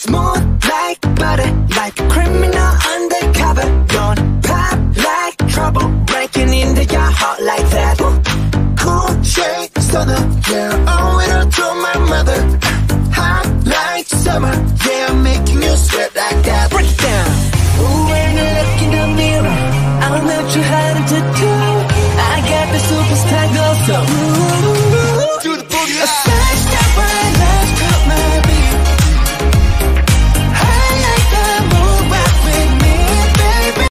Smooth like butter, like a criminal undercover. Don't pop like trouble, breaking into your heart like that. Cool shade stunner, yeah. all it all to my mother. Hot like summer, yeah. Making you sweat like that. Break it down. Ooh, when I look in the mirror, I'm not too hard to do. I got the superstar glow, so.